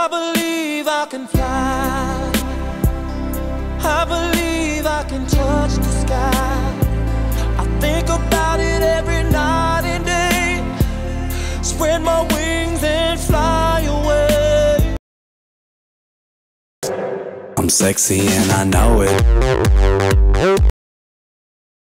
I believe I can fly. I believe I can touch the sky. I think about it every night and day. Spread my wings and fly away. I'm sexy and I know it.